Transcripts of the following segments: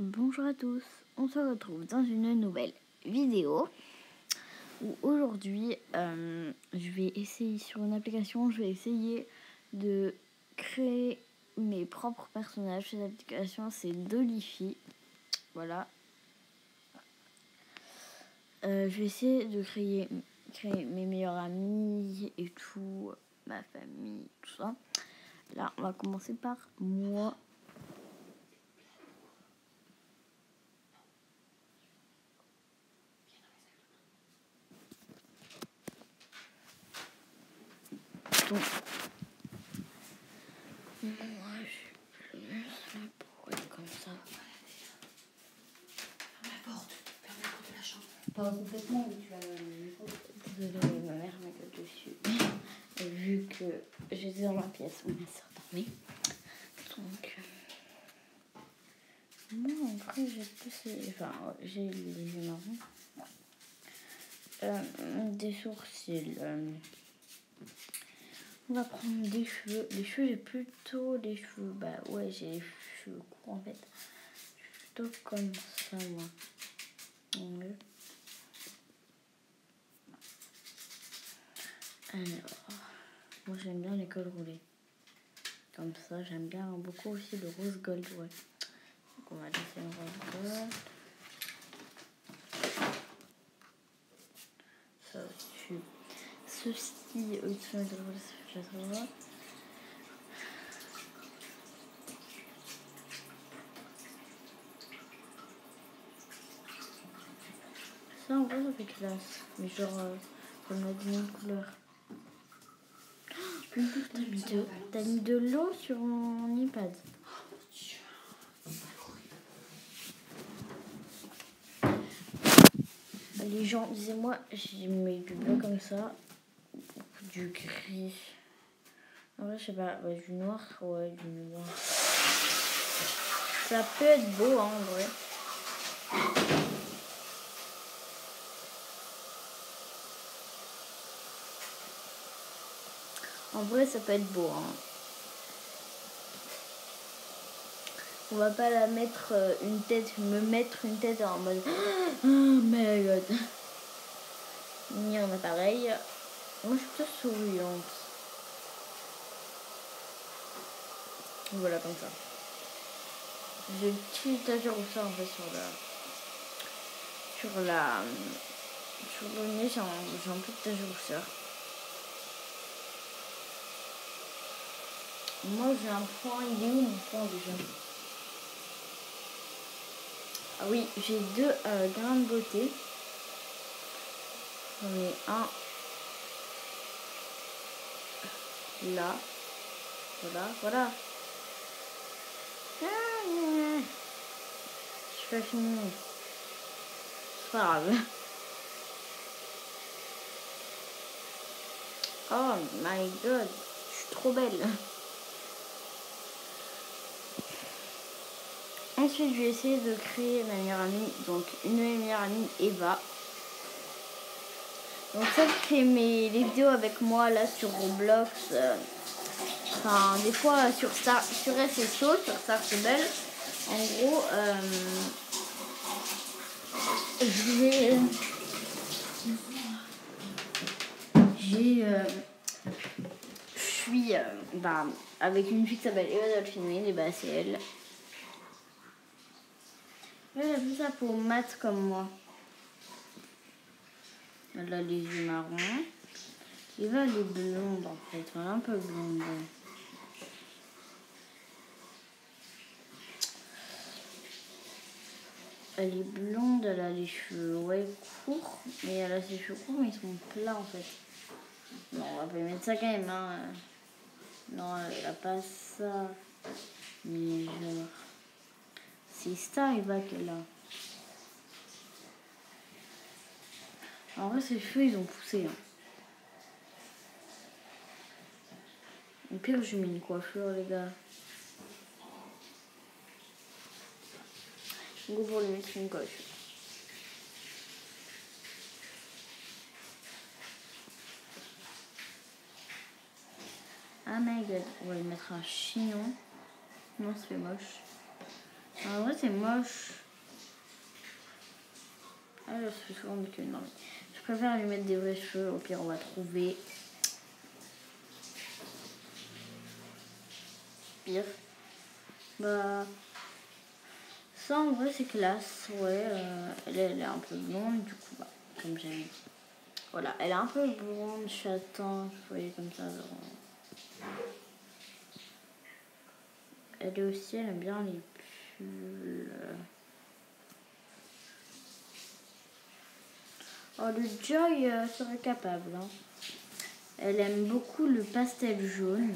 Bonjour à tous, on se retrouve dans une nouvelle vidéo où aujourd'hui euh, je vais essayer sur une application, je vais essayer de créer mes propres personnages. Cette application c'est Dolify, voilà. Euh, je vais essayer de créer, créer mes meilleurs amis et tout, ma famille, tout ça. Là on va commencer par moi. Moi, je sais pourquoi comme ça. Ferme la porte, ferme la porte de la chambre. Pas complètement, mais tu vas Désolée, ma mère m'a gueule dessus. Vu que j'étais dans ma pièce où ma soeur dormait. Donc. Moi, en vrai, j'ai plus. Enfin, j'ai les yeux marrons. Des sourcils. euh, on va prendre des cheveux. Les cheveux, j'ai plutôt les cheveux. Bah ouais, j'ai les cheveux courts en fait. Plutôt comme ça, moi. Alors, moi j'aime bien les cols roulés. Comme ça, j'aime bien beaucoup aussi le rose gold, ouais. Donc on va laisser le rose gold. Ça. Ceci au-dessus de rose, Ça en vrai ça fait classe. Mais genre, on a d'une autre couleur. T'as mis, de, mis de l'eau sur mon iPad. Les gens disaient moi j'ai mis du bleu comme ça, du gris. En vrai je sais pas, du noir, ouais du noir. Ça peut être beau hein, en vrai. En vrai, ça peut être beau. Hein. On va pas la mettre euh, une tête, me mettre une tête en mode Oh my god. Ni en appareil. Moi, je suis plutôt souriante. Voilà, comme ça. J'ai une petite tache de rousseur en fait sur la. Sur la. Sur le nez, j'ai un, un peu de rousseur. Moi j'ai un point, il est où mon point déjà? Ah oui, j'ai deux euh, grains de beauté. J'en ai un là. Voilà, voilà. Je suis pas fini. C'est pas grave. Oh my god, je suis trop belle. Ensuite, je vais essayer de créer ma meilleure amie. Donc, une meilleures amies, Eva. Donc, celle qui fait mes, les vidéos avec moi là sur Roblox. euh, Enfin, des fois sur Star, sur SSO, sur Star Rebel. En gros, euh, j'ai. J'ai. euh, je suis euh, bah, avec une fille qui s'appelle Eva Dolphinwin, et bah c'est elle. Elle a fait ça pour maths comme moi. Elle a les yeux marrons. Eva, elle est blonde en fait. Elle est un peu blonde. Elle est blonde, elle a les cheveux ouais, courts. Mais elle a ses cheveux courts, mais ils sont plats en fait. Non, on va pas mettre ça quand même. Hein. Non, elle a pas ça. Mais genre. C'est ça, Eva, qu'elle a. En vrai, ses cheveux, ils ont poussé. Hein. Au pire, je mets une coiffure, les gars. Go pour lui mettre une coiffure. Ah my god, on va lui mettre un chignon. Non, c'est moche. En vrai, c'est moche. Ah, je suis souvent que non, je préfère lui mettre des vrais cheveux. Au pire, on va trouver. Pire. Bah. En vrai, c'est classe. Ouais, euh, elle, elle, est un peu blonde, du coup, bah, comme j'avais dit. Voilà, elle est un peu blonde, châtain, vous voyez, comme ça. Elle est aussi, elle aime bien les pulls. Oh, le Joy euh, serait capable. Hein. Elle aime beaucoup le pastel jaune.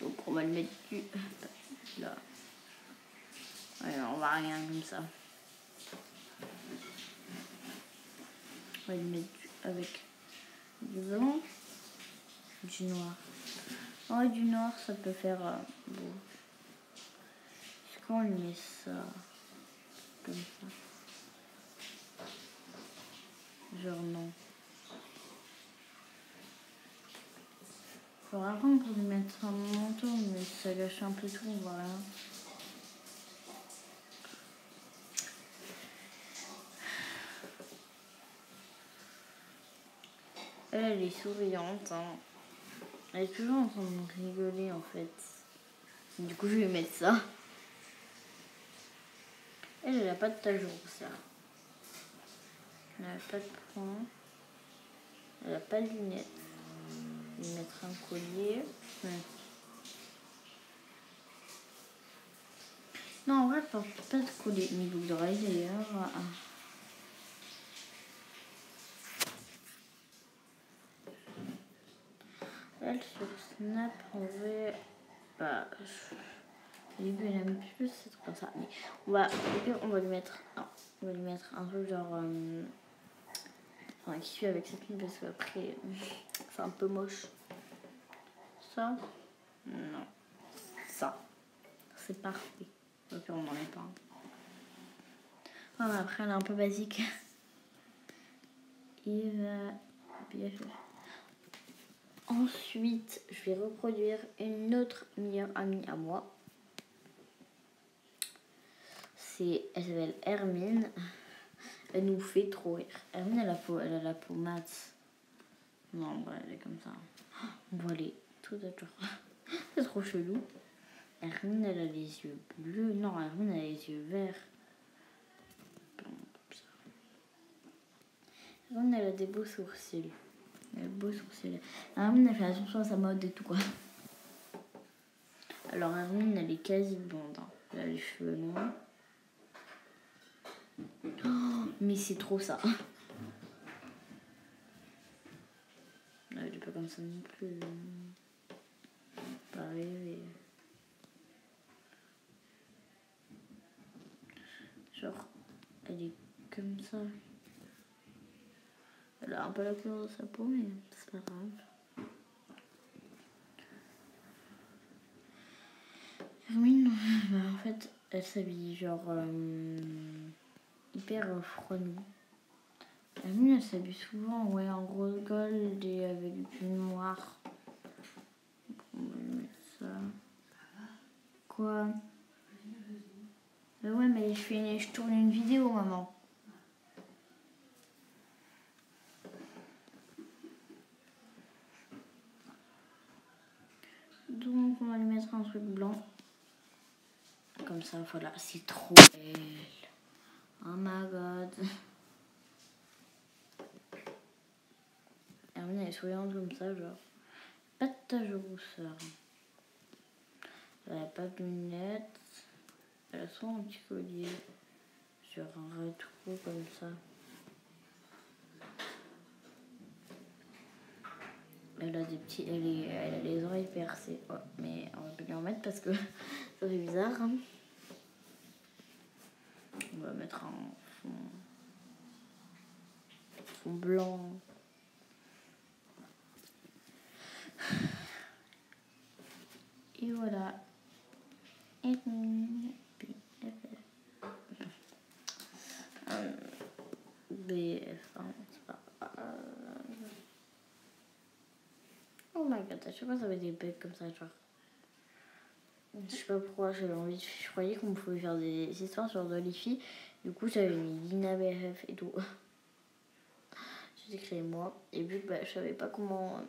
Donc on va le mettre du... là. Ouais, on va rien comme ça. On va le mettre avec du blanc, du noir. Oh, du noir, ça peut faire euh, beau. Est-ce qu'on met ça comme ça? Genre non. Faudra vraiment pour lui mettre un manteau, mais ça gâche un peu tout, voilà. Elle, est souriante. Hein. Elle est toujours en train de rigoler en fait. Du coup, je vais mettre ça. Elle, elle a pas de tache ça. Elle n'a pas de point. Elle n'a pas de lunettes. Je mettre un collier. Non, en vrai, porte pas de collier. Boucle d'oreille d'ailleurs. Elle, sur Snap, en vrai, bah, au début, elle aime plus c'est comme ça. Mais on va, on va lui mettre, non, on va lui mettre un peu genre, euh, enfin, qui suit avec cette ligne parce qu'après, c'est un peu moche. Ça, non, ça, c'est parfait. Ok, on n'en est pas. Ah, après, elle est un peu basique. Va bien. Ensuite, je vais reproduire une autre meilleure amie à moi. C'est, elle s'appelle Hermine. Elle nous fait trop rire. Elle a la peau, elle a la peau mat. Non, bah, elle est comme ça. On voit les tout d'accord. C'est trop chelou. Hermine, elle a les yeux bleus. Non, Hermine, elle a les yeux verts. Hermine, elle a des beaux sourcils. Elle a beau sourcils. Hermine, elle fait attention à sa mode et tout, quoi. Alors, Hermine, elle est quasi blonde. Hein. Elle a les cheveux noirs. Mais c'est trop ça. Elle est pas comme ça non plus. Pas. Genre, elle est comme ça. Elle a un peu la couleur de sa peau, mais c'est pas grave. Bah, en fait, elle s'habille genre euh, hyper euh, froidement. Hermine, elle s'habille souvent ouais, en rose gold et avec du noir. On va mettre ça. Quoi? Bah ouais, mais je, fais je tourne une vidéo, maman. Donc, on va lui mettre un truc blanc. Comme ça, voilà, c'est trop. Oh my god. Hermine, elle est souriante comme ça, genre. Pas de tache de rousseur. Elle a pas de lunettes. Elle a un petit collier. Sur un rétro comme ça. Elle a des petits. Elle, est- a les oreilles percées. Mais on va pas lui en mettre parce que ça fait bizarre. hein. Va mettre un fond, blanc. Et voilà. Et puis, euh, pas. Oh my god, à chaque fois ça fait des bugs comme ça, genre. Je sais pas pourquoi j'avais envie. Je croyais qu'on pouvait faire des histoires sur Dolly Du coup, j'avais mis Lina BF et tout. J'ai créé moi. Et que bah, je savais pas comment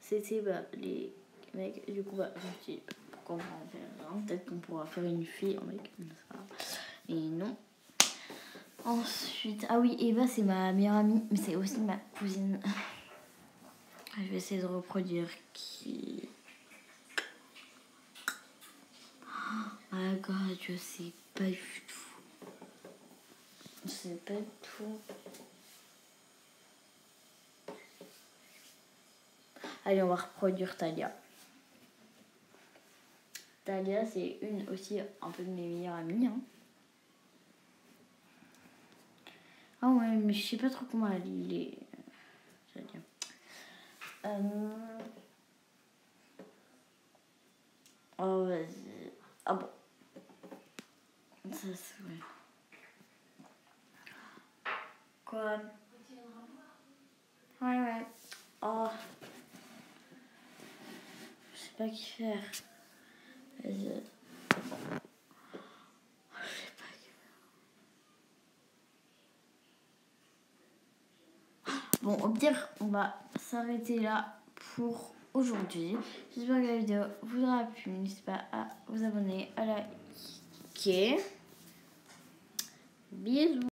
c'était bah, les mecs, du coup, bah, je me suis dit pourquoi on va en faire un? Peut-être qu'on pourra faire une fille en mec. Et non. Ensuite, ah oui, Eva, c'est ma meilleure amie, mais c'est aussi ma cousine. Je vais essayer de reproduire qui. Ah, God, je sais pas du tout. Je sais pas du tout. Allez, on va reproduire Talia. Talia, c'est une aussi un peu de mes meilleures amies. hein. Ah ouais, mais je sais pas trop comment elle est. Euh... Oh, vas-y. Ah bon. Ça, vrai. Quoi? Ouais, ouais. Oh. Je sais pas qui faire. Vas-y. Bon, au pire, on va s'arrêter là pour aujourd'hui. J'espère que la vidéo vous aura plu. N'hésitez pas à vous abonner, à que Bisu.